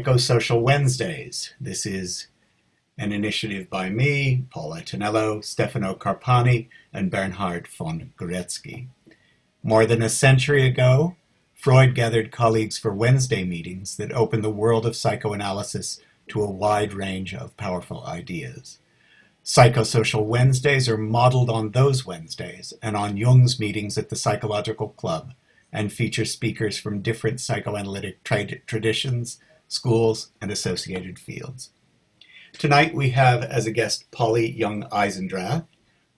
Psychosocial Wednesdays. This is an initiative by me, Paul Attinello, Stefano Carpani, and Bernhard von Guretzky. More than a century ago, Freud gathered colleagues for Wednesday meetings that opened the world of psychoanalysis to a wide range of powerful ideas. Psychosocial Wednesdays are modeled on those Wednesdays and on Jung's meetings at the Psychological Club and feature speakers from different psychoanalytic tra- traditions, schools, and associated fields. Tonight we have as a guest Polly Young Eisendrath,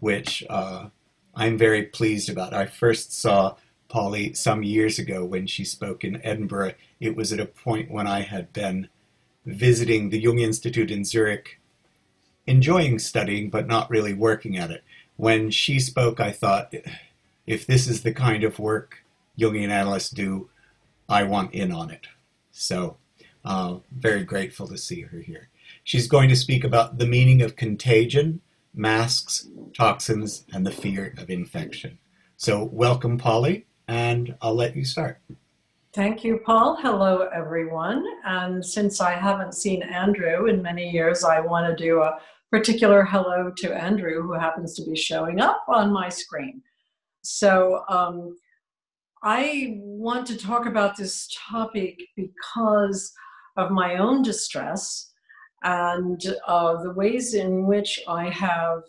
which uh, I'm very pleased about. I first saw Polly some years ago when she spoke in Edinburgh. It was at a point when I had been visiting the Jung Institute in Zurich, enjoying studying but not really working at it. When she spoke, I thought, if this is the kind of work Jungian analysts do, I want in on it. So, uh, very grateful to see her here. She's going to speak about the meaning of contagion, masks, toxins, and the fear of infection. So, welcome, Polly, and I'll let you start. Thank you, Paul. Hello, everyone. And since I haven't seen Andrew in many years, I want to do a particular hello to Andrew, who happens to be showing up on my screen. So, um, I want to talk about this topic because of my own distress and uh, the ways in which I have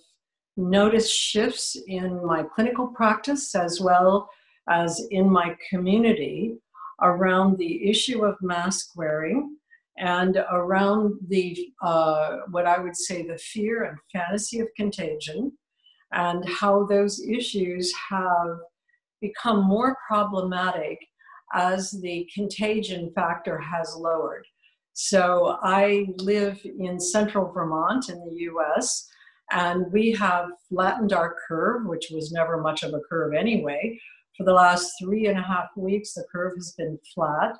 noticed shifts in my clinical practice as well as in my community around the issue of mask wearing and around the uh, what I would say the fear and fantasy of contagion and how those issues have become more problematic as the contagion factor has lowered. So I live in central Vermont in the US, and we have flattened our curve, which was never much of a curve anyway. For the last three and a half weeks, the curve has been flat.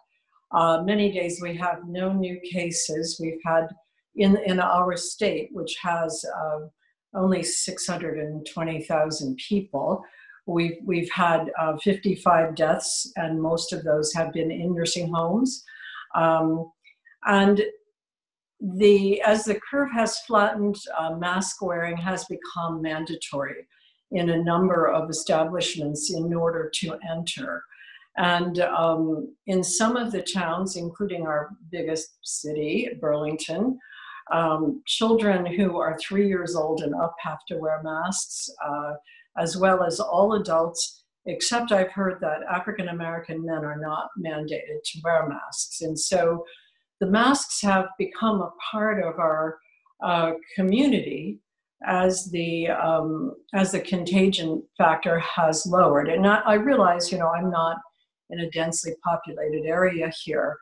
Uh, many days we have no new cases. We've had in, in our state, which has uh, only 620,000 people, we've, we've had uh, 55 deaths, and most of those have been in nursing homes. Um, and the as the curve has flattened, uh, mask wearing has become mandatory in a number of establishments in order to enter. And um, in some of the towns, including our biggest city, Burlington, um, children who are three years old and up have to wear masks, uh, as well as all adults, except I've heard that African American men are not mandated to wear masks. And so the masks have become a part of our uh, community as the um, as the contagion factor has lowered. And I, I, realize, you know, I'm not in a densely populated area here,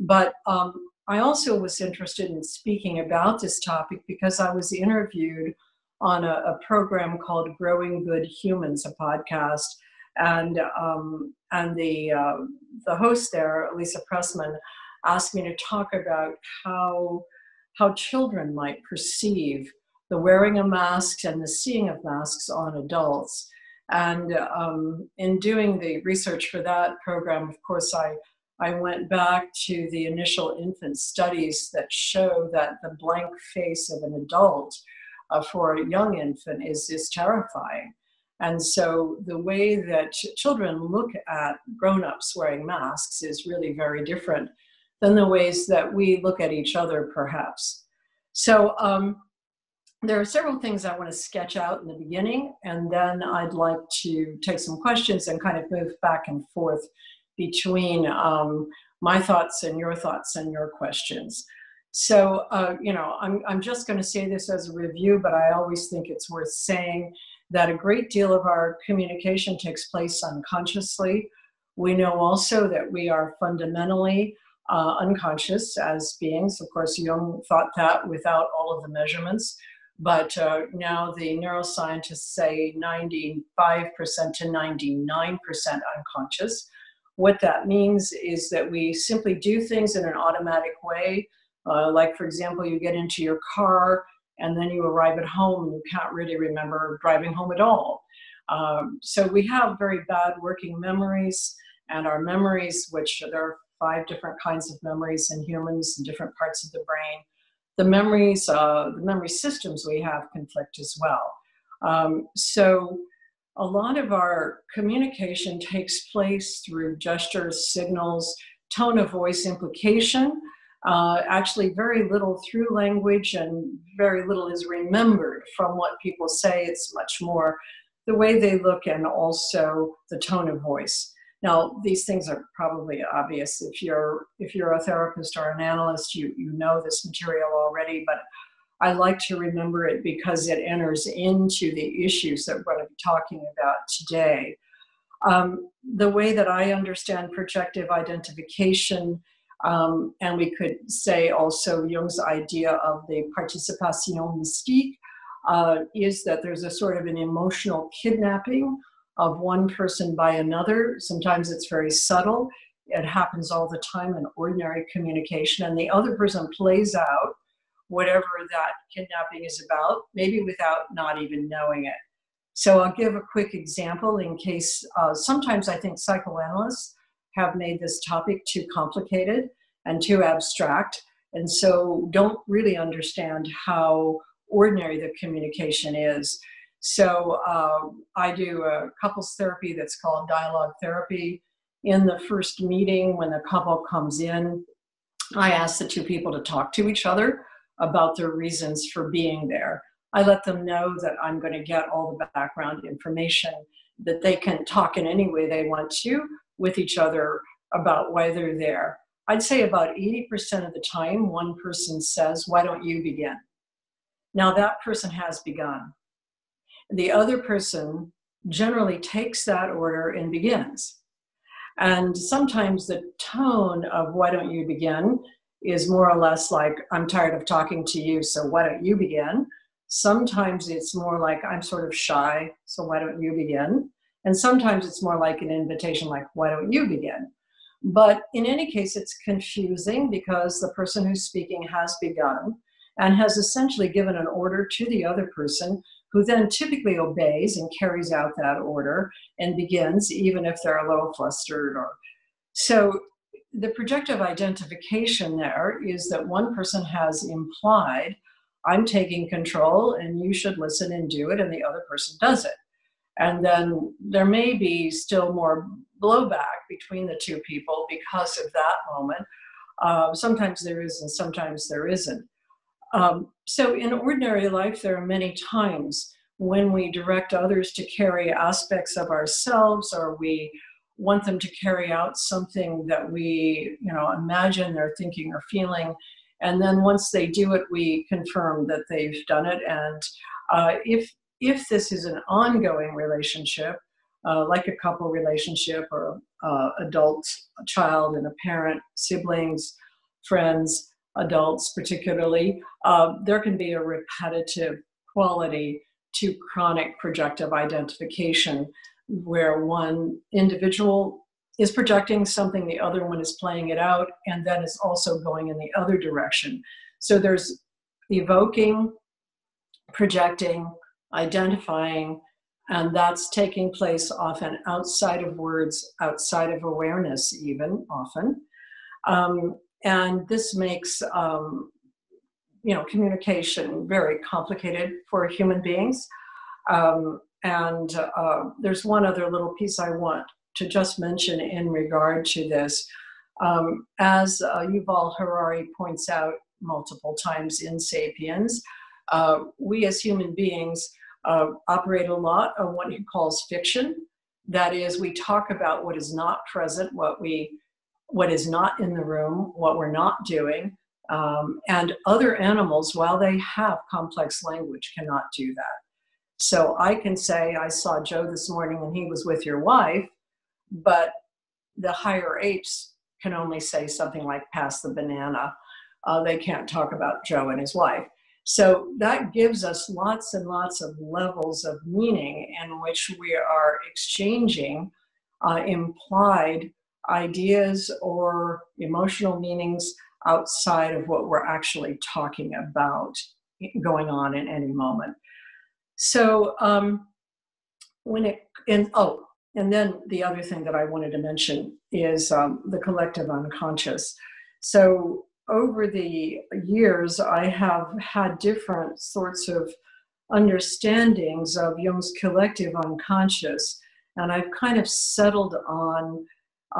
but um, I also was interested in speaking about this topic because I was interviewed on a, a program called Growing Good Humans, a podcast, and um, and the uh, the host there, Lisa Pressman asked me to talk about how how children might perceive the wearing of masks and the seeing of masks on adults. And um, in doing the research for that program, of course, I, I went back to the initial infant studies that show that the blank face of an adult uh, for a young infant is, is terrifying. And so the way that ch- children look at grown ups wearing masks is really very different than the ways that we look at each other, perhaps. So, um, there are several things I want to sketch out in the beginning, and then I'd like to take some questions and kind of move back and forth between um, my thoughts and your thoughts and your questions. So, uh, you know, I'm, I'm just going to say this as a review, but I always think it's worth saying that a great deal of our communication takes place unconsciously. We know also that we are fundamentally uh, unconscious as beings. Of course, Jung thought that without all of the measurements, but uh, now the neuroscientists say 95% to 99% unconscious. What that means is that we simply do things in an automatic way. Uh, like, for example, you get into your car and then you arrive at home and you can't really remember driving home at all. Um, so we have very bad working memories, and our memories, which there are five different kinds of memories in humans in different parts of the brain. The memories, uh, the memory systems we have conflict as well. Um, so a lot of our communication takes place through gestures, signals, tone of voice implication. Uh, actually, very little through language and very little is remembered from what people say. It's much more the way they look and also the tone of voice. Now, these things are probably obvious if you're if you're a therapist or an analyst, you you know this material already, but I like to remember it because it enters into the issues that we're going to be talking about today. Um, the way that I understand projective identification, um, and we could say also Jung's idea of the participation mystique, uh, is that there's a sort of an emotional kidnapping of one person by another. Sometimes it's very subtle. It happens all the time in ordinary communication, and the other person plays out whatever that kidnapping is about, maybe without not even knowing it. So I'll give a quick example in case uh, sometimes I think psychoanalysts have made this topic too complicated and too abstract, and so don't really understand how ordinary the communication is. So uh, I do a couples therapy that's called dialogue therapy. In the first meeting, when the couple comes in, I ask the two people to talk to each other about their reasons for being there. I let them know that I'm going to get all the background information, that they can talk in any way they want to with each other about why they're there. I'd say about 80% of the time, one person says, Why don't you begin? Now that person has begun. The other person generally takes that order and begins. And sometimes the tone of why don't you begin is more or less like, I'm tired of talking to you, so why don't you begin? Sometimes it's more like, I'm sort of shy, so why don't you begin? And sometimes it's more like an invitation, like, why don't you begin? But in any case, it's confusing because the person who's speaking has begun and has essentially given an order to the other person who then typically obeys and carries out that order and begins, even if they're a little flustered or so the projective identification there is that one person has implied, I'm taking control and you should listen and do it, and the other person does it. And then there may be still more blowback between the two people because of that moment. Uh, sometimes there is, and sometimes there isn't. Um, so in ordinary life, there are many times when we direct others to carry aspects of ourselves or we want them to carry out something that we you know imagine they're thinking or feeling. And then once they do it we confirm that they've done it. And uh, if if this is an ongoing relationship uh, like a couple relationship or uh, adult child and a parent siblings friends adults particularly, uh, there can be a repetitive quality to chronic projective identification where one individual is projecting something, the other one is playing it out, and then is also going in the other direction. So there's evoking, projecting, identifying, and that's taking place often outside of words, outside of awareness, even often. Um, and this makes um, you know communication very complicated for human beings. Um, and uh, there's one other little piece i want to just mention in regard to this. Um, as uh, yuval harari points out multiple times in sapiens uh, we as human beings uh, operate a lot on what he calls fiction. That is we talk about what is not present what we what is not in the room, what we're not doing. Um, and other animals, while they have complex language, cannot do that. So I can say, I saw Joe this morning and he was with your wife, but the higher apes can only say something like, pass the banana. Uh, they can't talk about Joe and his wife. So that gives us lots and lots of levels of meaning in which we are exchanging uh, implied ideas or emotional meanings outside of what we're actually talking about going on in any moment. So um, when it and oh, and then the other thing that I wanted to mention is um, the collective unconscious. So over the years, I have had different sorts of understandings of Jung's collective unconscious, and I've kind of settled on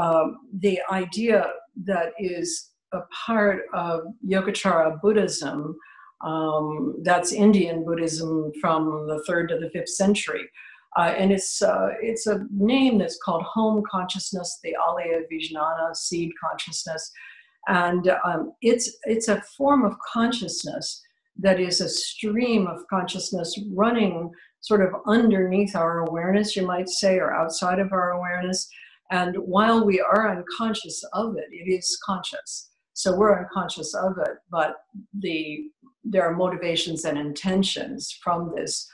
um, the idea that is a part of Yogacara Buddhism. Um, that's Indian Buddhism from the third to the fifth century. Uh, and it's uh, it's a name that's called home consciousness, the Alaya Vijnana seed consciousness, and um, it's it's a form of consciousness that is a stream of consciousness running sort of underneath our awareness, you might say, or outside of our awareness. And while we are unconscious of it, it is conscious. So we're unconscious of it, but the there are motivations and intentions from this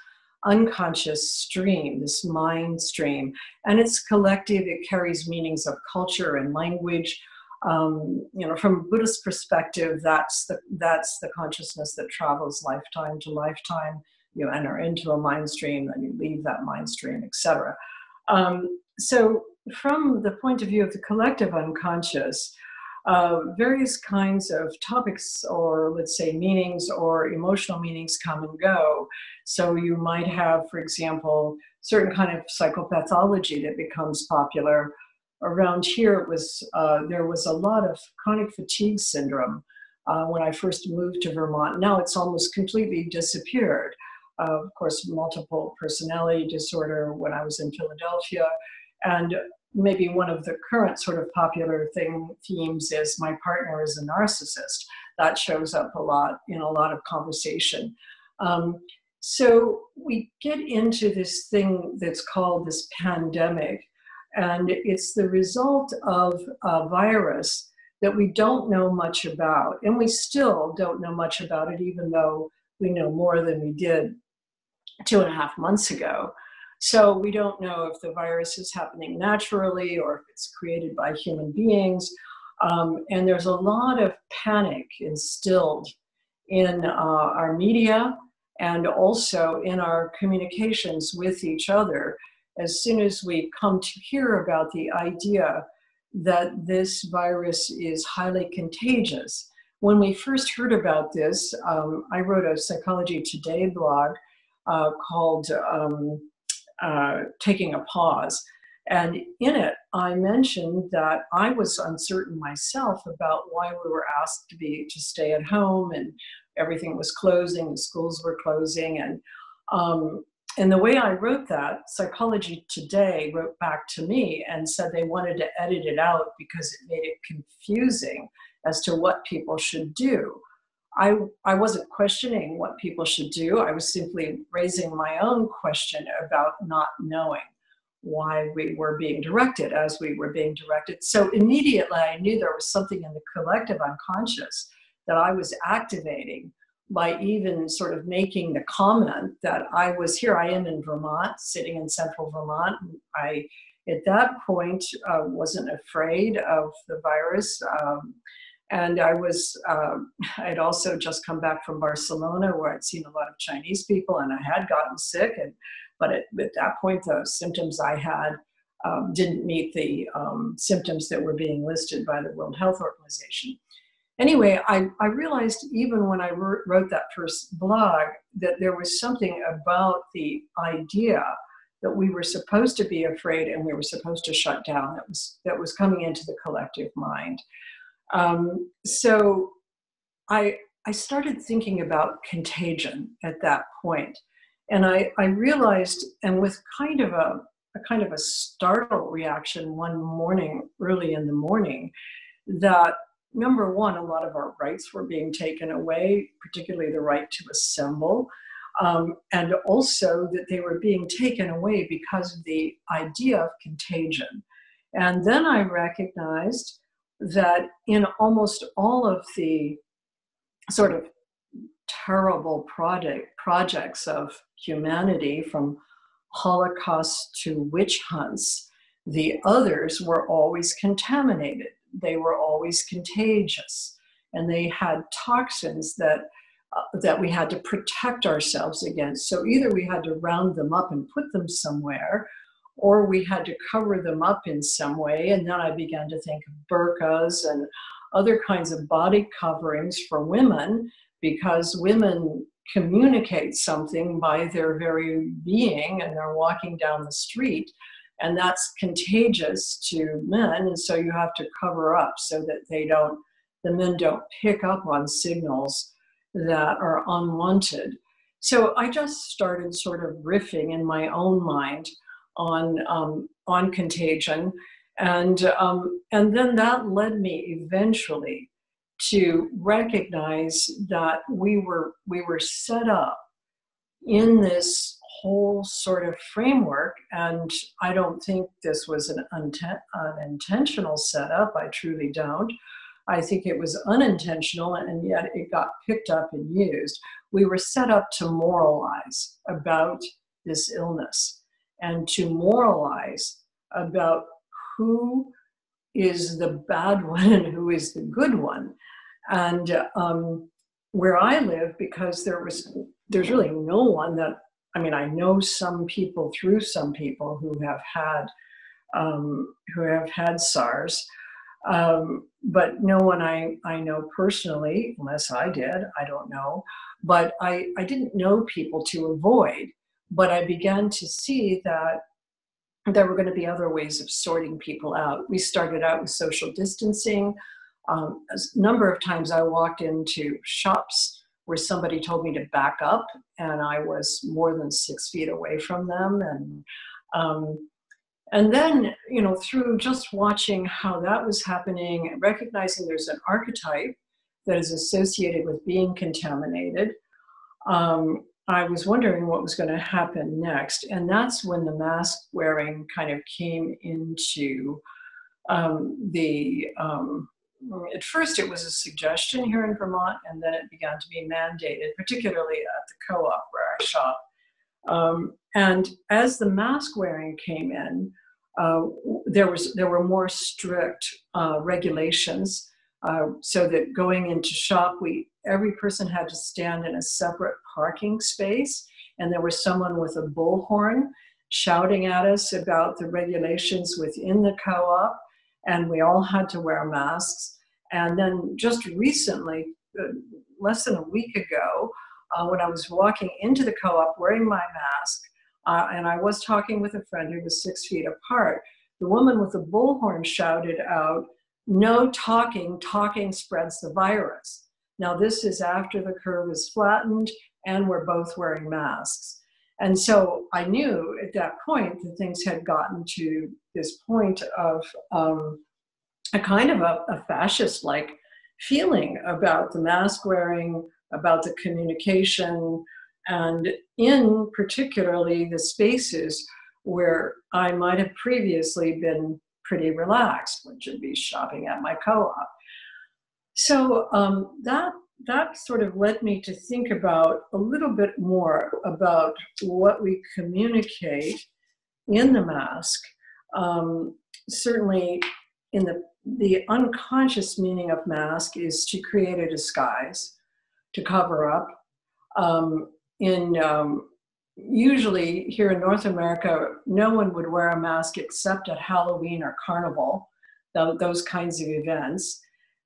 unconscious stream, this mind stream, and it's collective. It carries meanings of culture and language. Um, you know, from a Buddhist perspective, that's the that's the consciousness that travels lifetime to lifetime. You enter into a mind stream, then you leave that mind stream, etc. Um, so, from the point of view of the collective unconscious, uh, various kinds of topics or let's say meanings or emotional meanings come and go. So you might have for example certain kind of psychopathology that becomes popular. Around here it was uh, there was a lot of chronic fatigue syndrome uh, when i first moved to vermont. Now it's almost completely disappeared. Uh, of course multiple personality disorder when i was in philadelphia and maybe one of the current sort of popular thing themes is my partner is a narcissist. That shows up a lot in a lot of conversation. Um, so we get into this thing that's called this pandemic, and it's the result of a virus that we don't know much about, and we still don't know much about it, even though we know more than we did two and a half months ago. So we don't know if the virus is happening naturally or if it's created by human beings. Um, and there's a lot of panic instilled in uh, our media and also in our communications with each other as soon as we come to hear about the idea that this virus is highly contagious. When we first heard about this, um, I wrote a Psychology Today blog uh, called um, uh, taking a pause. And in it, I mentioned that I was uncertain myself about why we were asked to be to stay at home and everything was closing, the schools were closing, and um, and the way I wrote that, Psychology Today wrote back to me and said they wanted to edit it out because it made it confusing as to what people should do. I, I wasn't questioning what people should do. I was simply raising my own question about not knowing why we were being directed as we were being directed. So immediately I knew there was something in the collective unconscious that I was activating by even sort of making the comment that I was here. I am in Vermont, sitting in central Vermont. I, at that point, uh, wasn't afraid of the virus. Um, and I was, um, I'd also just come back from Barcelona where I'd seen a lot of Chinese people and I had gotten sick. And, but at, at that point, the symptoms I had um, didn't meet the um, symptoms that were being listed by the World Health Organization. Anyway, I, I realized even when I wrote that first blog that there was something about the idea that we were supposed to be afraid and we were supposed to shut down that was that was coming into the collective mind um, so I, I started thinking about contagion at that point. And I, I realized, and with kind of a, a kind of a startle reaction one morning, early in the morning, that number one, a lot of our rights were being taken away, particularly the right to assemble, um, and also that they were being taken away because of the idea of contagion. And then I recognized that in almost all of the sort of terrible project, projects of humanity, from Holocaust to witch hunts, the others were always contaminated. They were always contagious. And they had toxins that, uh, that we had to protect ourselves against. So either we had to round them up and put them somewhere, or we had to cover them up in some way. And then I began to think of burqas and other kinds of body coverings for women because women communicate something by their very being and they're walking down the street and that's contagious to men and so you have to cover up so that they don't the men don't pick up on signals that are unwanted so i just started sort of riffing in my own mind on um, on contagion. And um, and then that led me eventually to recognize that we were we were set up in this whole sort of framework. And i don't think this was an, unten- an intentional setup i truly don't. I think it was unintentional and yet it got picked up and used. We were set up to moralize about this illness and to moralize about who is the bad one and who is the good one and um, where I live, because there was there's really no one that I mean I know some people through some people who have had um, who have had SARS, um, but no one I I know personally, unless I did, I don't know. But I I didn't know people to avoid, but I began to see that there were going to be other ways of sorting people out. We started out with social distancing. Um, a number of times I walked into shops where somebody told me to back up, and I was more than six feet away from them. And um, and then, you know, through just watching how that was happening, and recognizing there's an archetype that is associated with being contaminated, um, I was wondering what was going to happen next. And that's when the mask wearing kind of came into um, the um, at first it was a suggestion here in Vermont, and then it began to be mandated, particularly at the co-op where I shop. Um, and as the mask wearing came in, uh, there was there were more strict uh, regulations, uh, so that going into shop, we every person had to stand in a separate parking space, and there was someone with a bullhorn shouting at us about the regulations within the co-op and we all had to wear masks. And then just recently, uh, less than a week ago, uh, when I was walking into the co op wearing my mask, uh, and I was talking with a friend who was six feet apart, the woman with the bullhorn shouted out, No talking, talking spreads the virus. Now, this is after the curve is flattened and we're both wearing masks. And so I knew at that point that things had gotten to this point of um, a kind of a, a fascist like feeling about the mask wearing, about the communication, and in particularly the spaces where I might have previously been pretty relaxed, which would be shopping at my co op. So um, that that sort of led me to think about a little bit more about what we communicate in the mask. Um, certainly, in the the unconscious meaning of mask is to create a disguise, to cover up. Um, in um, usually here in North America, no one would wear a mask except at Halloween or Carnival, those kinds of events.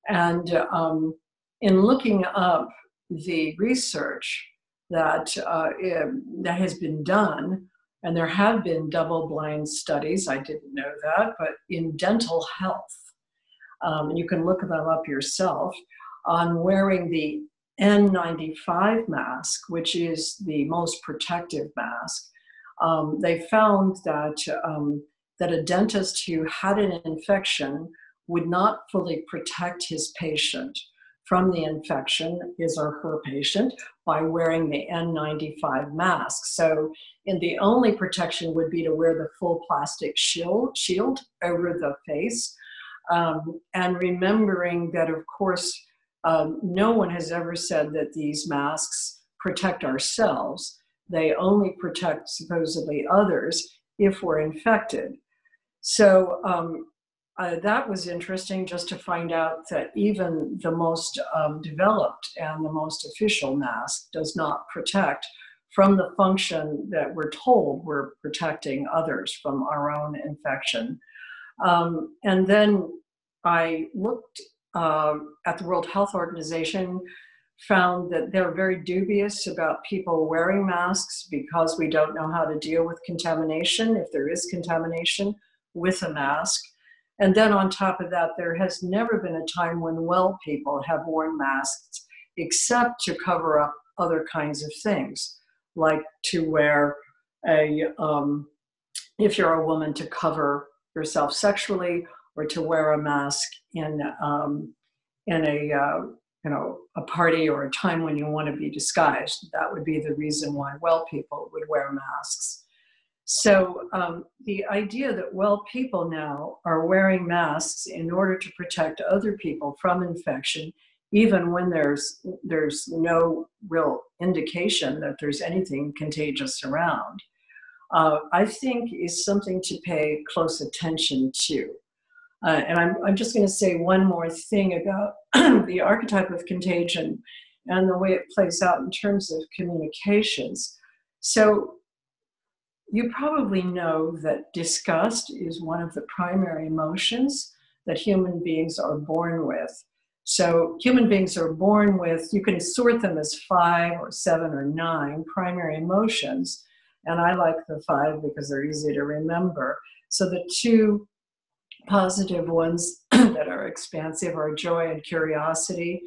And um, in looking up the research that uh, that has been done, and there have been double-blind studies. I didn't know that, but in dental health, um, you can look them up yourself on wearing the N95 mask, which is the most protective mask. Um, they found that um, that a dentist who had an infection would not fully protect his patient from the infection, his or her patient, by wearing the N95 mask. So, and the only protection would be to wear the full plastic shield, shield over the face. Um, and remembering that, of course, um, no one has ever said that these masks protect ourselves. They only protect supposedly others if we're infected. So, um, uh, that was interesting just to find out that even the most um, developed and the most official mask does not protect from the function that we're told we're protecting others from our own infection. Um, and then I looked uh, at the World Health Organization, found that they're very dubious about people wearing masks because we don't know how to deal with contamination, if there is contamination with a mask. And then on top of that, there has never been a time when well people have worn masks except to cover up other kinds of things, like to wear a, um, if you're a woman, to cover yourself sexually or to wear a mask in, um, in a, uh, you know, a party or a time when you want to be disguised. That would be the reason why well people would wear masks. So um, the idea that well people now are wearing masks in order to protect other people from infection, even when there's there's no real indication that there's anything contagious around, uh, I think is something to pay close attention to. Uh, and I'm, I'm just going to say one more thing about the archetype of contagion and the way it plays out in terms of communications. So you probably know that disgust is one of the primary emotions that human beings are born with. So, human beings are born with, you can sort them as five or seven or nine primary emotions. And I like the five because they're easy to remember. So, the two positive ones that are expansive are joy and curiosity.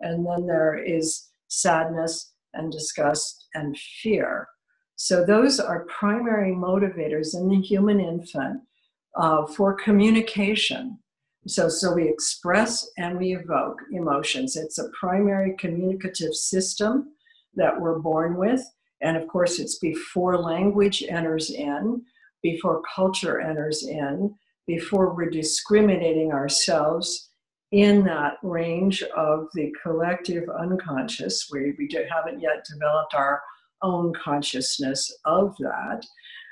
And then there is sadness and disgust and fear. So those are primary motivators in the human infant uh, for communication. So, so we express and we evoke emotions. It's a primary communicative system that we're born with. And of course, it's before language enters in, before culture enters in, before we're discriminating ourselves in that range of the collective unconscious, where we haven't yet developed our own consciousness of that.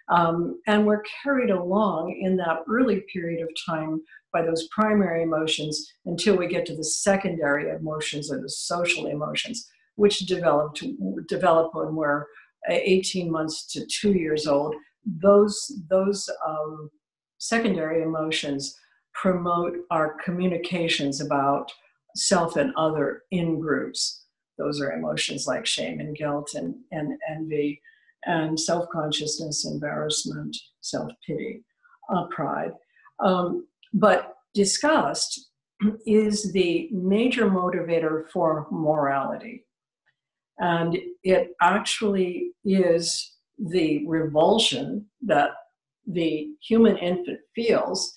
Um, and we're carried along in that early period of time by those primary emotions until we get to the secondary emotions or the social emotions, which develop, to, develop when we're 18 months to two years old. Those, those um, secondary emotions promote our communications about self and other in groups. Those are emotions like shame and guilt and, and envy and self consciousness, embarrassment, self pity, uh, pride. Um, but disgust is the major motivator for morality. And it actually is the revulsion that the human infant feels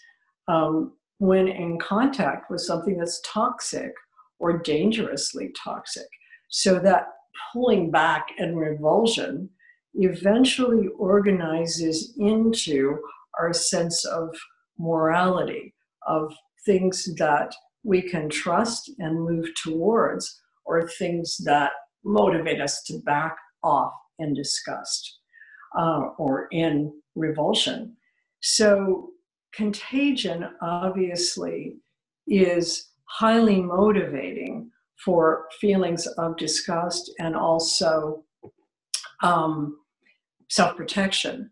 um, when in contact with something that's toxic or dangerously toxic. So that pulling back and revulsion eventually organizes into our sense of morality, of things that we can trust and move towards, or things that motivate us to back off in disgust uh, or in revulsion. So, contagion obviously is highly motivating for feelings of disgust and also um, self protection.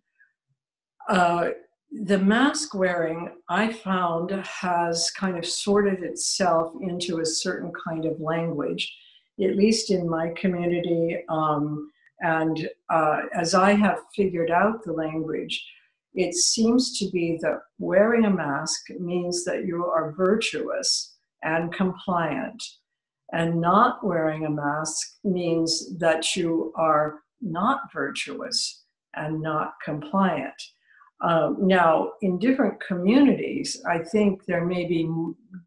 Uh, the mask wearing, I found, has kind of sorted itself into a certain kind of language, at least in my community. Um, and uh, as I have figured out the language, it seems to be that wearing a mask means that you are virtuous and compliant and not wearing a mask means that you are not virtuous and not compliant. Um, now, in different communities, I think there may be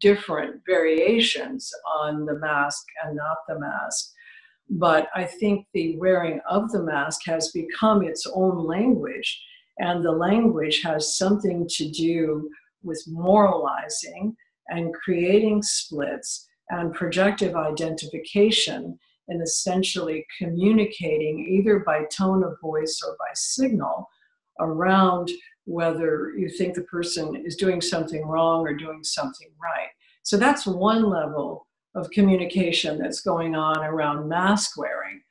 different variations on the mask and not the mask. But I think the wearing of the mask has become its own language, and the language has something to do with moralizing and creating splits and projective identification and essentially communicating either by tone of voice or by signal around whether you think the person is doing something wrong or doing something right. So that's one level of communication that's going on around mask wearing.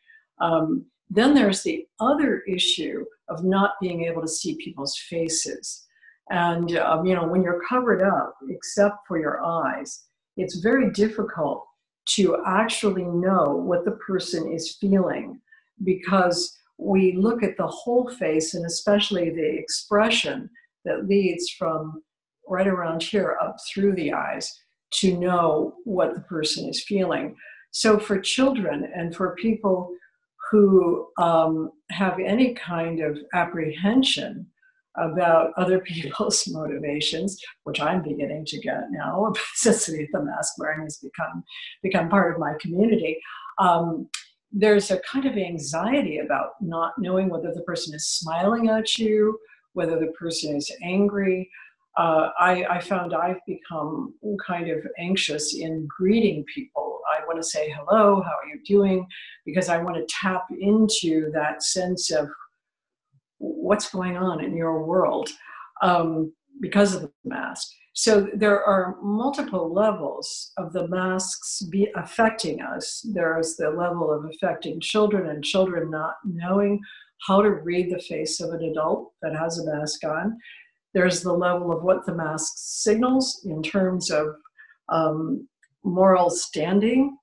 Um, Then there's the other issue of not being able to see people's faces. And, um, you know, when you're covered up, except for your eyes, it's very difficult to actually know what the person is feeling because we look at the whole face and especially the expression that leads from right around here up through the eyes to know what the person is feeling. So, for children and for people who um, have any kind of apprehension about other people's motivations, which I'm beginning to get now, since the mask wearing has become become part of my community. Um, there's a kind of anxiety about not knowing whether the person is smiling at you, whether the person is angry. Uh, I, I, found I've become kind of anxious in greeting people. I want to say hello, how are you doing? Because I want to tap into that sense of what's going on in your world um, because of the mask. So there are multiple levels of the masks be affecting us. There's the level of affecting children and children not knowing how to read the face of an adult that has a mask on. There's the level of what the mask signals in terms of um, moral standing.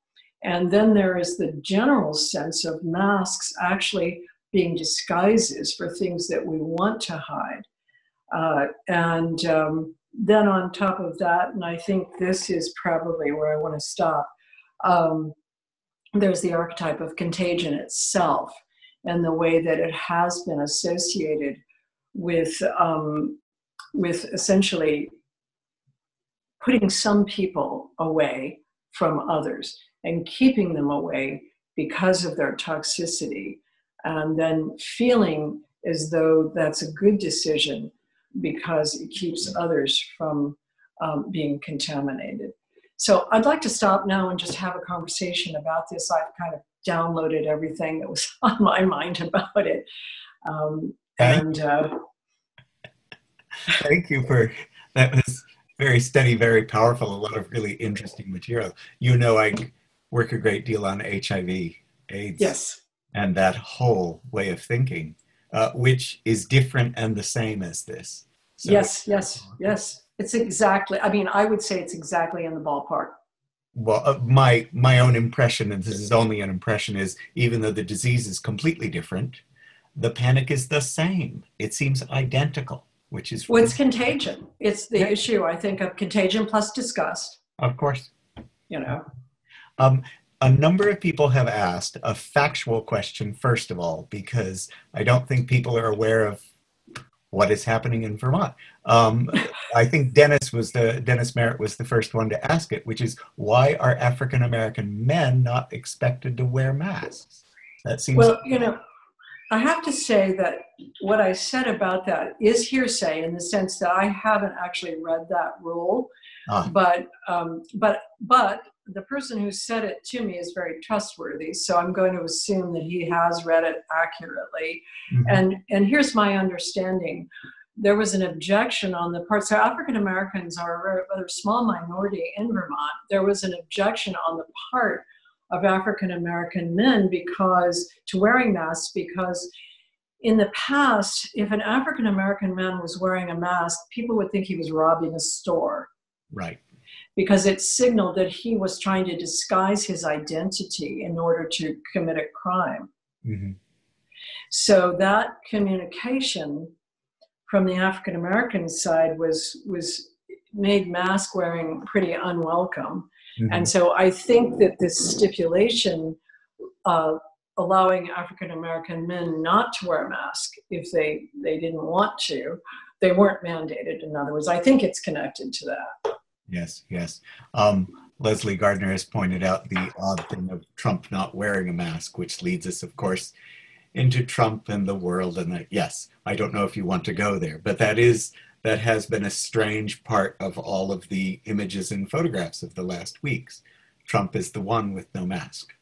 And then there is the general sense of masks actually being disguises for things that we want to hide. Uh, and um, then on top of that, and I think this is probably where I want to stop, um, there's the archetype of contagion itself and the way that it has been associated with um, with essentially putting some people away from others and keeping them away because of their toxicity and then feeling as though that's a good decision because it keeps others from um, being contaminated. So I'd like to stop now and just have a conversation about this. I've kind of downloaded everything that was on my mind about it. Um, and uh, thank you for that was very steady, very powerful, a lot of really interesting material. You know, I work a great deal on HIV, AIDS. Yes. And that whole way of thinking uh, which is different and the same as this. So yes, yes, yes. It's exactly. I mean, I would say it's exactly in the ballpark. Well, uh, my my own impression, and this is only an impression, is even though the disease is completely different, the panic is the same. It seems identical, which is well, it's contagion. It's the yeah. issue, I think, of contagion plus disgust. Of course. You know. Um, a number of people have asked a factual question, first of all, because I don't think people are aware of what is happening in Vermont. Um, I think Dennis was the Dennis Merritt was the first one to ask it, which is why are African American men not expected to wear masks? That seems well, you know. I have to say that what I said about that is hearsay in the sense that I haven't actually read that rule, ah. but um, but but the person who said it to me is very trustworthy so i'm going to assume that he has read it accurately mm-hmm. and and here's my understanding there was an objection on the part so african americans are a rather small minority in vermont there was an objection on the part of african american men because to wearing masks because in the past if an african american man was wearing a mask people would think he was robbing a store right because it signaled that he was trying to disguise his identity in order to commit a crime. Mm-hmm. So that communication from the African American side was was made mask wearing pretty unwelcome. Mm-hmm. And so I think that this stipulation uh, allowing African American men not to wear a mask if they, they didn't want to, they weren't mandated. In other words, I think it's connected to that. Yes, yes. Um, Leslie Gardner has pointed out the odd thing of Trump not wearing a mask, which leads us, of course, into Trump and the world. And that, yes, I don't know if you want to go there, but that is that has been a strange part of all of the images and photographs of the last weeks. Trump is the one with no mask.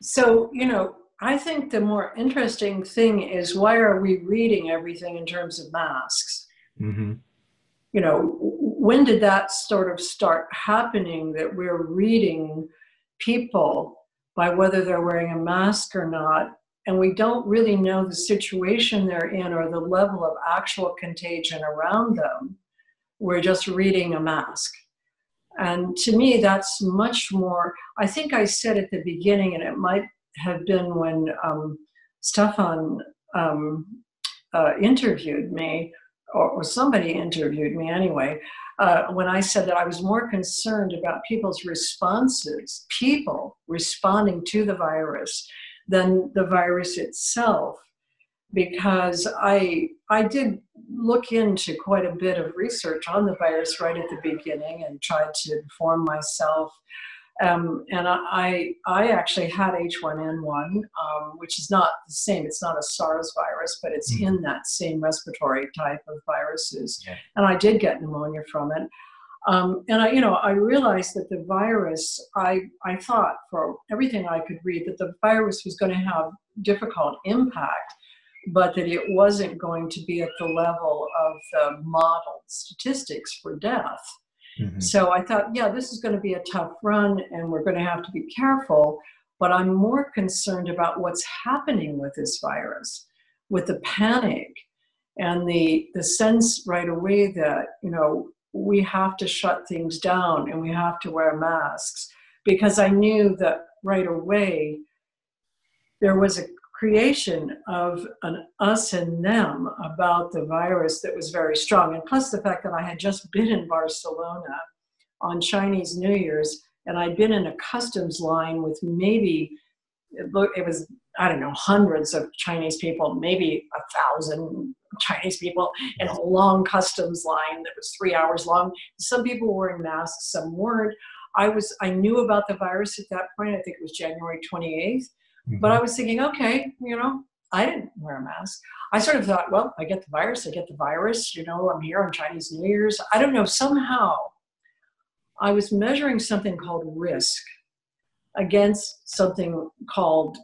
So, you know, I think the more interesting thing is why are we reading everything in terms of masks? Mm-hmm. You know, when did that sort of start happening that we're reading people by whether they're wearing a mask or not and we don't really know the situation they're in or the level of actual contagion around them, we're just reading a mask. And to me, that's much more. I think I said at the beginning, and it might have been when um, Stefan um, uh, interviewed me, or, or, somebody interviewed me anyway, uh, when I said that I was more concerned about people's responses, people responding to the virus, than the virus itself because I I did look into quite a bit of research on the virus right at the beginning and tried to inform myself. Um, and I I actually had H1N1, um, which is not the same. It's not a SARS virus, but it's mm-hmm. in that same respiratory type of viruses. Yeah. And I did get pneumonia from it. Um, and I, you know, I realized that the virus, I, I thought for everything I could read that the virus was going to have difficult impact, but that it wasn't going to be at the level of the modeled statistics for death. Mm-hmm. So I thought, yeah, this is going to be a tough run and we're going to have to be careful. But I'm more concerned about what's happening with this virus, with the panic and the, the sense right away that, you know, we have to shut things down and we have to wear masks because I knew that right away there was a creation of an us and them about the virus that was very strong. And plus the fact that I had just been in Barcelona on Chinese New Year's and I'd been in a customs line with maybe it was I don't know hundreds of Chinese people, maybe a thousand Chinese people in a long customs line that was three hours long. Some people were wearing masks, some weren't. I was I knew about the virus at that point. I think it was January 28th. Mm-hmm. But I was thinking, okay, you know, I didn't wear a mask. I sort of thought, well, I get the virus, I get the virus, you know, I'm here on Chinese New Year's. I don't know, somehow I was measuring something called risk against something called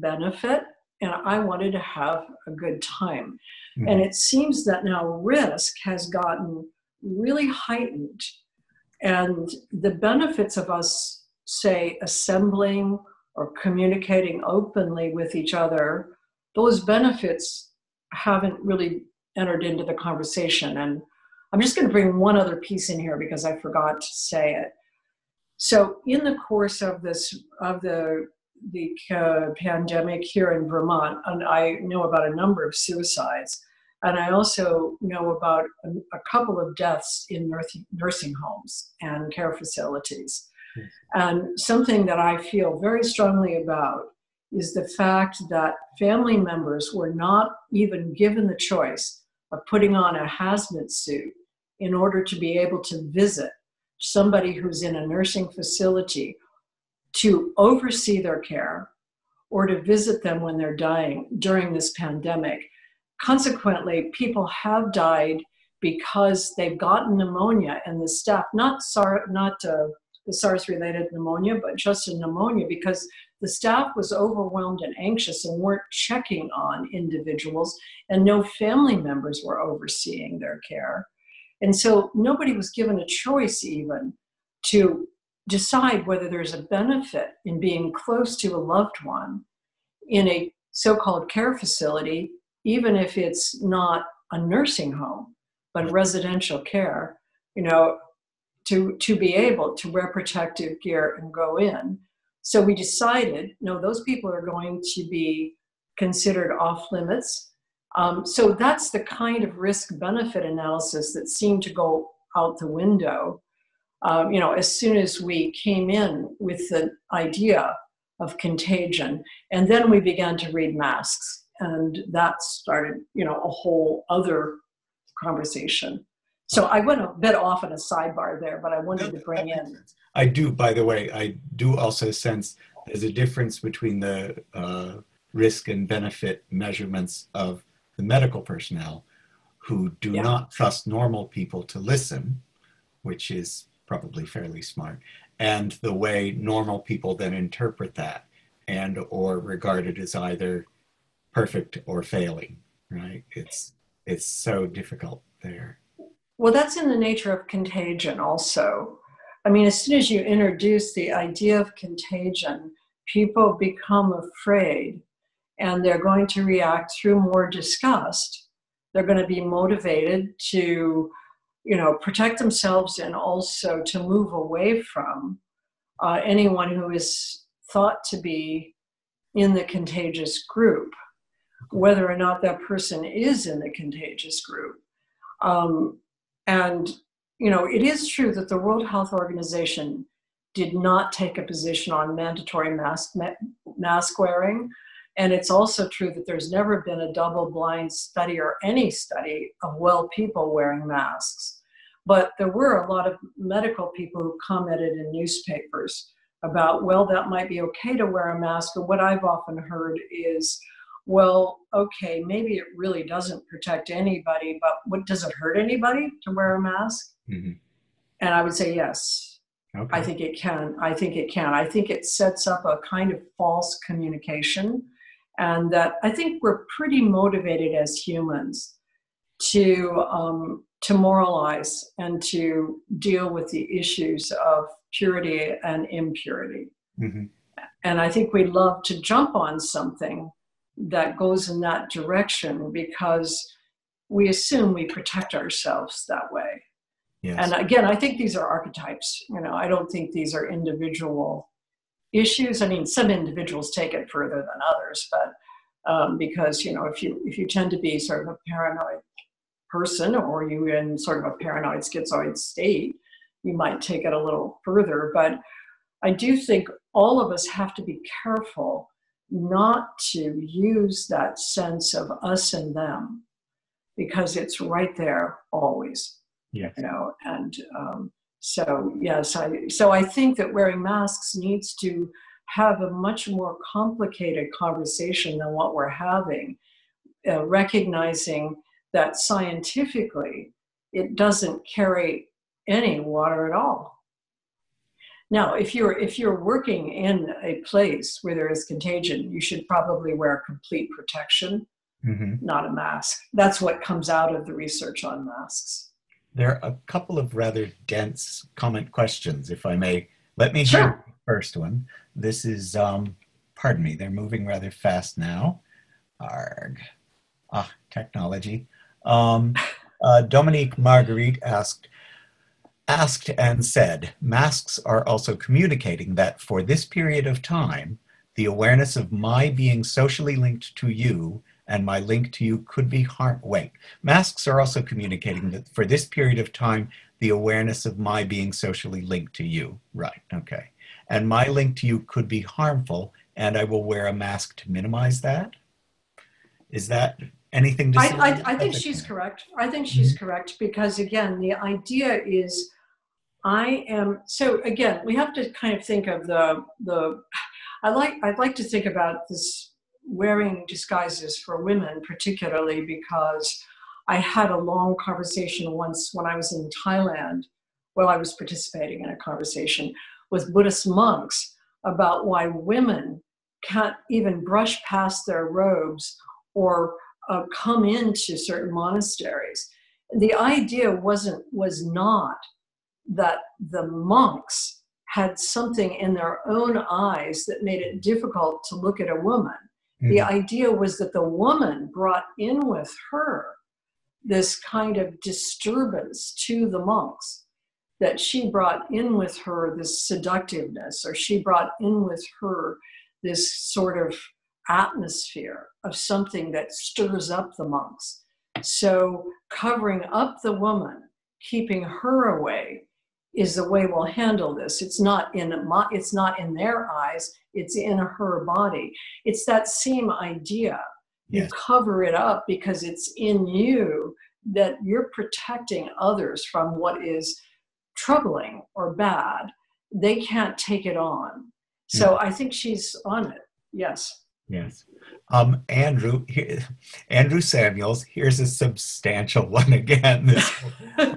benefit and I wanted to have a good time. Mm-hmm. And it seems that now risk has gotten really heightened. And the benefits of us, say, assembling or communicating openly with each other, those benefits haven't really entered into the conversation. And I'm just going to bring one other piece in here because I forgot to say it. So, in the course of this of the the uh, pandemic here in Vermont, and I know about a number of suicides, and I also know about a, a couple of deaths in nursing homes and care facilities. Mm. And something that I feel very strongly about is the fact that family members were not even given the choice of putting on a hazmat suit in order to be able to visit somebody who's in a nursing facility to oversee their care or to visit them when they're dying during this pandemic. Consequently, people have died because they've gotten pneumonia and the staff, not, SAR, not uh, the SARS related pneumonia, but just a pneumonia because the staff was overwhelmed and anxious and weren't checking on individuals, and no family members were overseeing their care. And so nobody was given a choice even to decide whether there's a benefit in being close to a loved one in a so called care facility, even if it's not a nursing home, but residential care, you know, to, to be able to wear protective gear and go in. So we decided no, those people are going to be considered off limits. Um, so that's the kind of risk benefit analysis that seemed to go out the window um, you know, as soon as we came in with the idea of contagion, and then we began to read masks, and that started, you know, a whole other conversation. So I went a bit off on a sidebar there, but I wanted to bring in. I do, by the way, I do also sense there's a difference between the uh, risk and benefit measurements of the medical personnel who do yeah. not trust normal people to listen, which is probably fairly smart, and the way normal people then interpret that and or regard it as either perfect or failing, right? It's it's so difficult there. Well, that's in the nature of contagion also. I mean, as soon as you introduce the idea of contagion, people become afraid and they're going to react through more disgust. They're going to be motivated to, you know, protect themselves and also to move away from uh, anyone who is thought to be in the contagious group, whether or not that person is in the contagious group. Um, and, you know, it is true that the World Health Organization did not take a position on mandatory mask, mask wearing. And it's also true that there's never been a double blind study or any study of well people wearing masks. But there were a lot of medical people who commented in newspapers about, well, that might be okay to wear a mask. But what I've often heard is, well, okay, maybe it really doesn't protect anybody, but what does it hurt anybody to wear a mask? Mm-hmm. And I would say yes. Okay. I think it can. I think it can. I think it sets up a kind of false communication, and that I think we're pretty motivated as humans to um, to moralize and to deal with the issues of purity and impurity. Mm-hmm. And I think we love to jump on something that goes in that direction because we assume we protect ourselves that way. Yes. And again, I think these are archetypes. You know, I don't think these are individual issues. I mean, some individuals take it further than others, but um, because you know, if you if you tend to be sort of a paranoid person, or you in sort of a paranoid schizoid state, you might take it a little further. But I do think all of us have to be careful not to use that sense of us and them because it's right there always. Yeah. You know, and um, so yes, I so I think that wearing masks needs to have a much more complicated conversation than what we're having, uh, recognizing that scientifically it doesn't carry any water at all. Now, if you're if you're working in a place where there is contagion, you should probably wear complete protection, mm-hmm. not a mask. That's what comes out of the research on masks. There are a couple of rather dense comment questions, if I may. Let me sure. hear the first one. This is, um, pardon me, they're moving rather fast now. Arg. Ah, technology. Um, uh, Dominique Marguerite asked, asked and said, masks are also communicating that for this period of time, the awareness of my being socially linked to you and my link to you could be harm. Wait, masks are also communicating that for this period of time, the awareness of my being socially linked to you. Right, okay. And my link to you could be harmful, and I will wear a mask to minimize that. Is that anything to I, I, I think she's correct. I think she's mm-hmm. correct because, again, the idea is I am so again, we have to kind of think of the the I like I'd like to think about this wearing disguises for women, particularly because I had a long conversation once when I was in Thailand, while I was participating in a conversation with Buddhist monks about why women can't even brush past their robes or uh, come into certain monasteries. The idea wasn't was not that the monks had something in their own eyes that made it difficult to look at a woman. Mm-hmm. The idea was that the woman brought in with her this kind of disturbance to the monks, that she brought in with her this seductiveness, or she brought in with her this sort of atmosphere of something that stirs up the monks. So, covering up the woman, keeping her away, is the way we'll handle this. It's not in my, it's not in their eyes. It's in her body. It's that same idea. Yes. You cover it up because it's in you that you're protecting others from what is troubling or bad. They can't take it on. So hmm. I think she's on it. Yes. Yes. Um, Andrew, here, Andrew Samuels. Here's a substantial one again. This,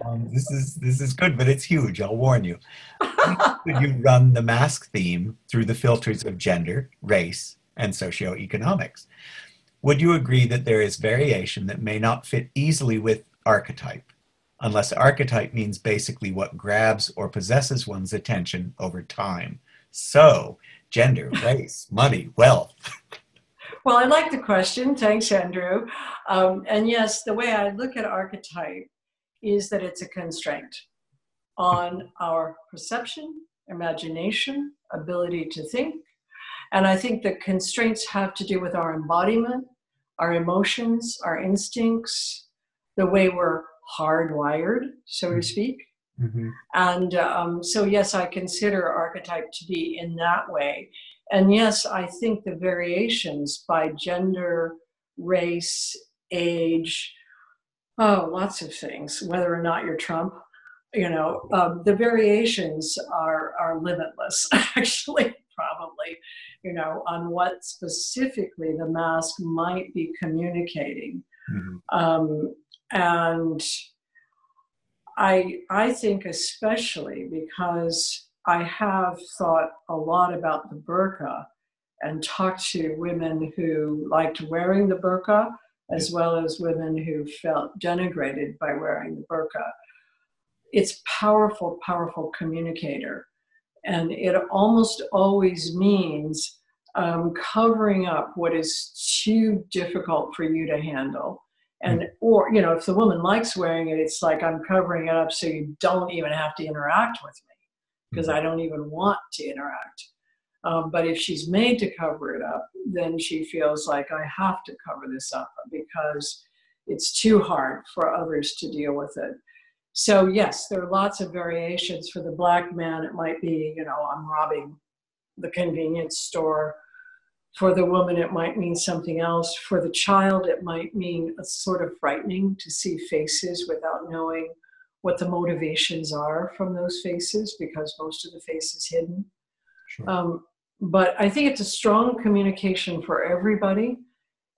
um, this is this is good, but it's huge. I'll warn you. Could you run the mask theme through the filters of gender, race, and socioeconomics? Would you agree that there is variation that may not fit easily with archetype, unless archetype means basically what grabs or possesses one's attention over time? So, gender, race, money, wealth. Well, I like the question. Thanks, Andrew. Um, and yes, the way I look at archetype is that it's a constraint on our perception, imagination, ability to think. And I think the constraints have to do with our embodiment, our emotions, our instincts, the way we're hardwired, so to mm-hmm. speak. Mm-hmm. And um, so, yes, I consider archetype to be in that way. And yes, I think the variations by gender, race, age, oh, lots of things, whether or not you're Trump, you know, um, the variations are, are limitless, actually, probably, you know, on what specifically the mask might be communicating. Mm-hmm. Um, and I, I think especially because I have thought a lot about the burqa and talked to women who liked wearing the burqa as well as women who felt denigrated by wearing the burqa. It's powerful, powerful communicator. And it almost always means um, covering up what is too difficult for you to handle and mm. or you know if the woman likes wearing it it's like i'm covering it up so you don't even have to interact with me because mm-hmm. i don't even want to interact um, but if she's made to cover it up then she feels like i have to cover this up because it's too hard for others to deal with it so yes there are lots of variations for the black man it might be you know i'm robbing the convenience store for the woman, it might mean something else. For the child, it might mean a sort of frightening to see faces without knowing what the motivations are from those faces because most of the face is hidden. Sure. Um, but I think it's a strong communication for everybody.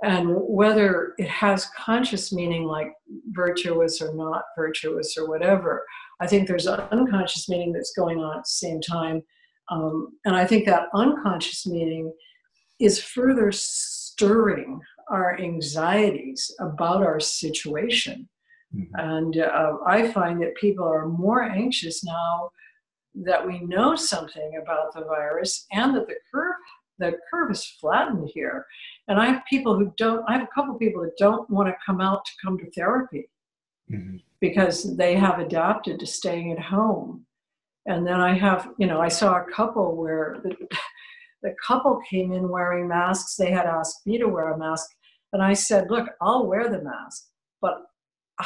And whether it has conscious meaning like virtuous or not virtuous or whatever, I think there's unconscious meaning that's going on at the same time. Um, and I think that unconscious meaning is further stirring our anxieties about our situation. Mm-hmm. And uh, I find that people are more anxious now that we know something about the virus and that the curve the curve is flattened here. And I have people who don't. I have a couple of people that don't want to come out to come to therapy mm-hmm. because they have adapted to staying at home. And then I have, you know, I saw a couple where the, couple came in wearing masks. They had asked me to wear a mask. And I said, Look, I'll wear the mask, but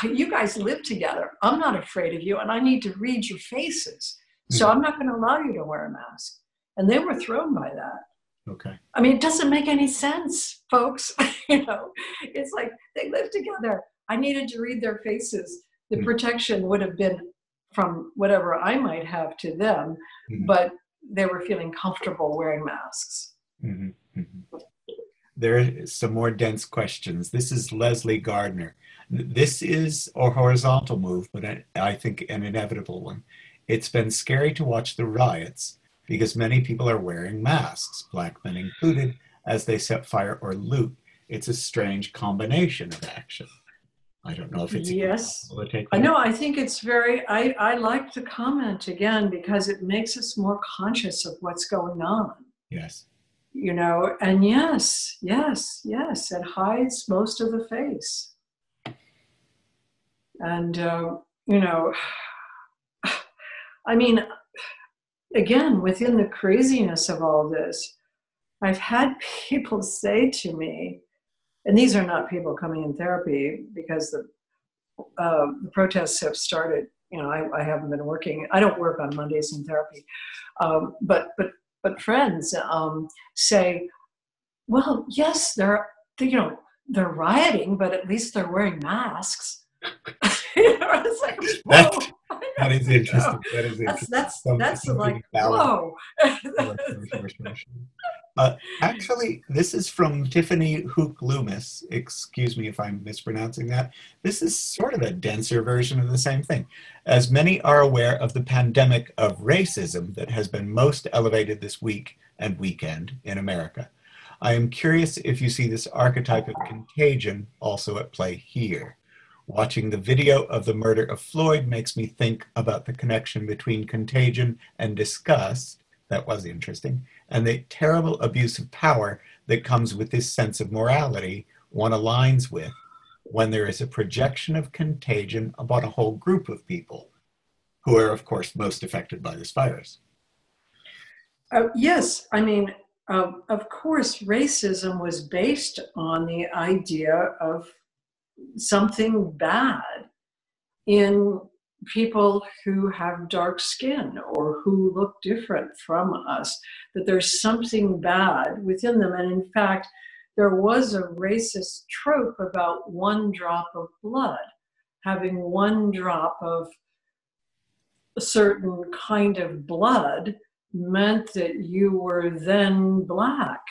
you guys live together. I'm not afraid of you, and I need to read your faces. So I'm not going to allow you to wear a mask. And they were thrown by that. Okay. I mean, it doesn't make any sense, folks. you know, it's like they live together. I needed to read their faces. The mm protection would have been from whatever I might have to them, mm but they were feeling comfortable wearing masks. Mm-hmm. Mm-hmm. There are some more dense questions. This is Leslie Gardner. This is a horizontal move, but I think an inevitable one. It's been scary to watch the riots because many people are wearing masks, black men included, as they set fire or loot. It's a strange combination of action. I don't know if it's yes. I know. I think it's very. I I like the comment again because it makes us more conscious of what's going on. Yes. You know, and yes, yes, yes, it hides most of the face. And uh, you know, I mean, again, within the craziness of all this, I've had people say to me, and these are not people coming in therapy because the, uh, the protests have started. You know, I, I, haven't been working. I don't work on Mondays in therapy, um, but but but friends um, say, well, yes, they're you know they're rioting, but at least they're wearing masks. you know, it's like, that, that is interesting. That is interesting. That's that's, that's like whoa. Uh, actually, this is from Tiffany Hook Loomis. Excuse me if I'm mispronouncing that. This is sort of a denser version of the same thing. As many are aware of the pandemic of racism that has been most elevated this week and weekend in America, I am curious if you see this archetype of contagion also at play here. Watching the video of the murder of Floyd makes me think about the connection between contagion and disgust. That was interesting and the terrible abuse of power that comes with this sense of morality one aligns with when there is a projection of contagion about a whole group of people who are, of course, most affected by this virus. Uh, yes, I mean, uh, of course, racism was based on the idea of something bad in people who have dark skin or who look different from us, that there's something bad within them. And in fact, there was a racist trope about one drop of blood, having one drop of a certain kind of blood meant that you were then black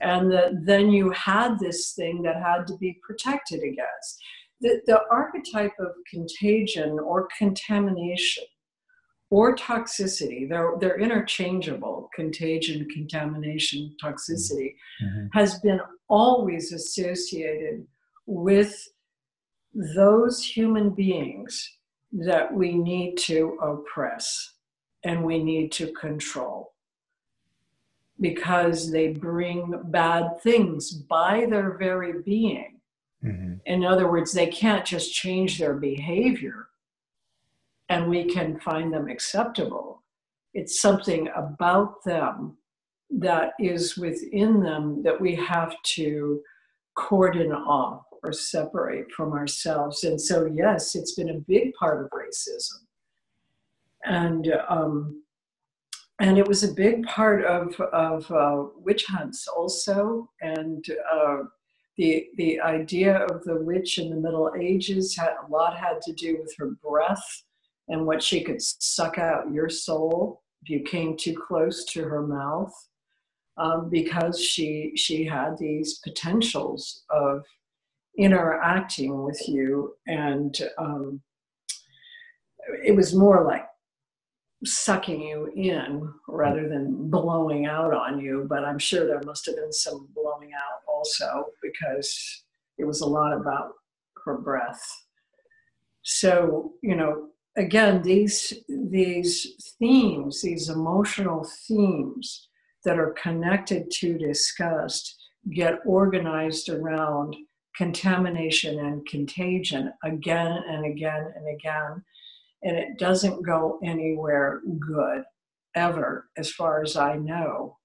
and that then you had this thing that had to be protected against. The, the archetype of contagion or contamination or toxicity, they're, they're interchangeable, contagion, contamination, toxicity, mm-hmm. has been always associated with those human beings that we need to oppress and we need to control because they bring bad things by their very being. Mm-hmm. In other words, they can't just change their behavior and we can find them acceptable. It's something about them that is within them that we have to cordon off or separate from ourselves. And so, yes, it's been a big part of racism. And um, and it was a big part of of uh, witch hunts also, and uh, the the idea of the witch in the Middle Ages had a lot had to do with her breath and what she could suck out your soul if you came too close to her mouth, um, because she she had these potentials of interacting with you, and um, it was more like sucking you in mm-hmm. rather than blowing out on you. But I'm sure there must have been some blowing out also because it was a lot about her breath. So, you know, again, these, these themes, these emotional themes that are connected to disgust get organized around contamination and contagion again and again and again and it doesn't go anywhere good ever as far as i know.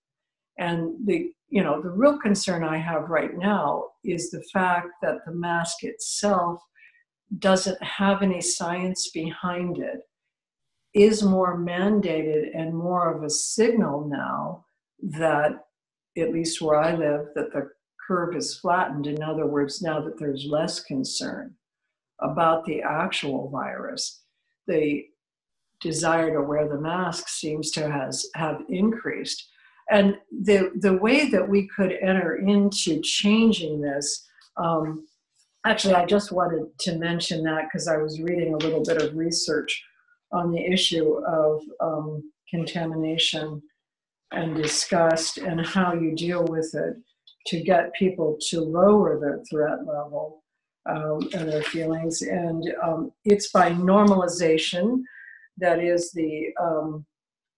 And the you know the real concern i have right now is the fact that the mask itself doesn't have any science behind it is more mandated and more of a signal now that at least where i live that the curve is flattened. In other words now that there's less concern about the actual virus the desire to wear the mask seems to has have increased. And the the way that we could enter into changing this um, actually i just wanted to mention that because i was reading a little bit of research on the issue of um, contamination and disgust and how you deal with it to get people to lower their threat level um, and their feelings. And um, it's by normalization, that is the um,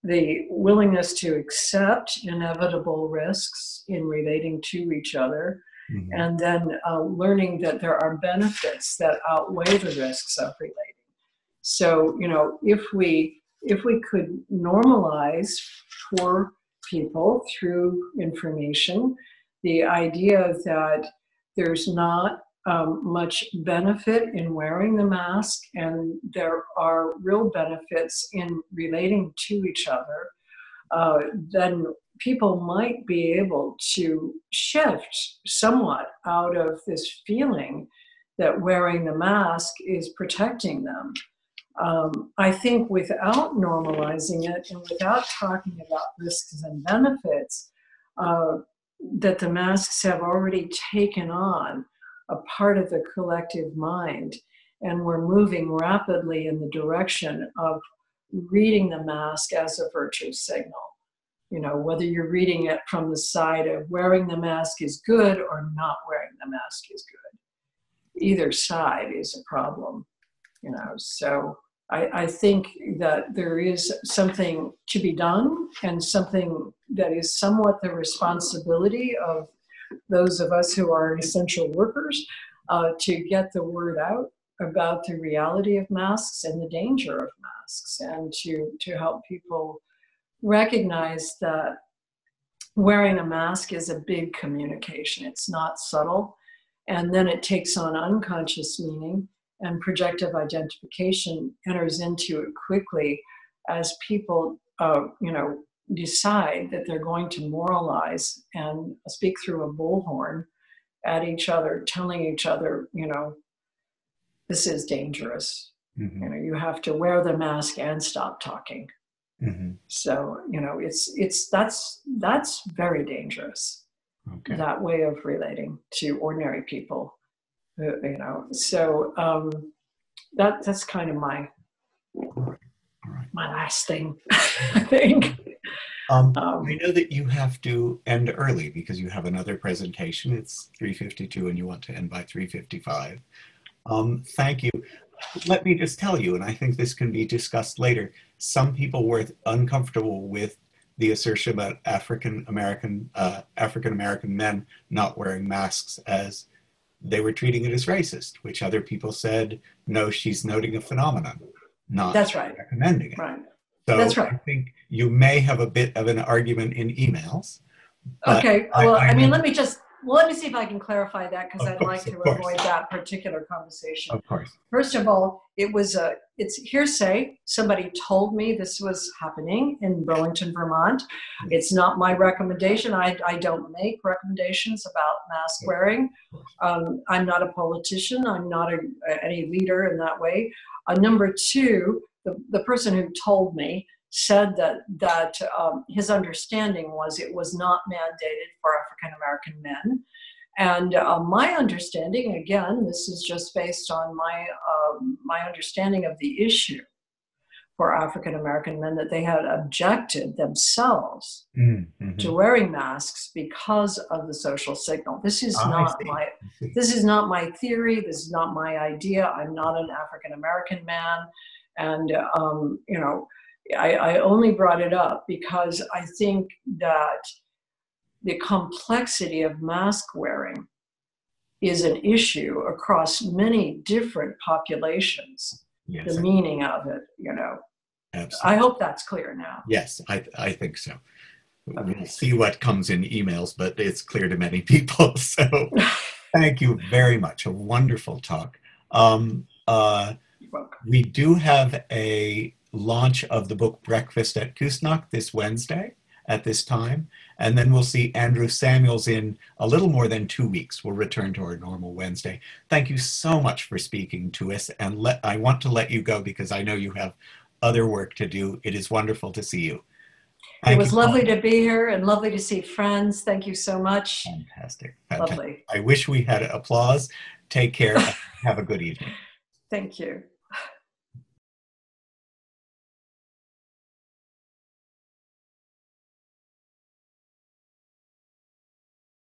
the willingness to accept inevitable risks in relating to each other, mm-hmm. and then uh, learning that there are benefits that outweigh the risks of relating. So you know, if we if we could normalize for people through information the idea that there's not um, much benefit in wearing the mask, and there are real benefits in relating to each other, uh, then people might be able to shift somewhat out of this feeling that wearing the mask is protecting them. Um, I think without normalizing it and without talking about risks and benefits, uh, that the masks have already taken on a part of the collective mind. And we're moving rapidly in the direction of reading the mask as a virtue signal. You know, whether you're reading it from the side of wearing the mask is good or not wearing the mask is good. Either side is a problem, you know. So I, I think that there is something to be done and something that is somewhat the responsibility of those of us who are essential workers uh, to get the word out about the reality of masks and the danger of masks and to, to help people recognize that wearing a mask is a big communication. It's not subtle. And then it takes on unconscious meaning and projective identification enters into it quickly as people, uh, you know, decide that they're going to moralize and speak through a bullhorn at each other, telling each other, you know, this is dangerous. Mm-hmm. You know, you have to wear the mask and stop talking. Mm-hmm. So, you know, it's it's that's that's very dangerous. Okay. That way of relating to ordinary people, uh, you know. So um, that that's kind of my my last thing, I think. Um, um, I know that you have to end early because you have another presentation. It's 3:52, and you want to end by 3:55. Um, thank you. Let me just tell you, and I think this can be discussed later. Some people were uncomfortable with the assertion about African American uh, African American men not wearing masks as they were treating it as racist, which other people said, no, she's noting a phenomenon, not That's right. recommending it. Right. So That's right. I think you may have a bit of an argument in emails. Okay. Well, I, I, I mean, let me just well, let me see if I can clarify that because I'd course, like to avoid that particular conversation. Of course. First of all, it was a it's hearsay. Somebody told me this was happening in Burlington, Vermont. It's not my recommendation. I, I don't make recommendations about mask wearing. Um, I'm not a politician. I'm not a, any leader in that way. Uh, number two, the, the person who told me said that that um, his understanding was it was not mandated for African American men. And uh, my understanding, again, this is just based on my uh, my understanding of the issue for African American men that they had objected themselves mm-hmm. to wearing masks because of the social signal. This is oh, not my this is not my theory. This is not my idea. I'm not an African American man, and um, you know I, I only brought it up because I think that the complexity of mask wearing is an issue across many different populations. Yes. The meaning of it, you know. Absolutely. I hope that's clear now. Yes, I, I think so. Okay. We'll see what comes in emails, but it's clear to many people. So thank you very much. A wonderful talk. Um, uh, we do have a launch of the book Breakfast at Kusnacht this Wednesday at this time. And then we'll see Andrew Samuels in a little more than two weeks. We'll return to our normal Wednesday. Thank you so much for speaking to us. And let, I want to let you go because I know you have other work to do. It is wonderful to see you. Thank it was lovely to be here and lovely to see friends. Thank you so much. Fantastic. Fantastic. Lovely. I wish we had applause. Take care. have a good evening. Thank you.